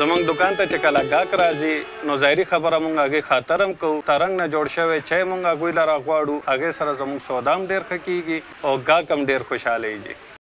زمونږ دکان ته چې کله ګاک راځي نو ظاهري خبره مونږ هغې خاطر هم کوو ترنګ نه جوړ شوی چای مونږ هغوی لره غواړو هغې سره زمونږ سودا هم ډېر ښه کېږي او ګاک هم ډېر خوشحالېږي